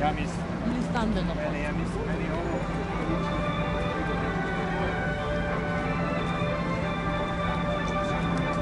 Ja mislim. Ili stambeno. Meni, ja mislim, meni ovo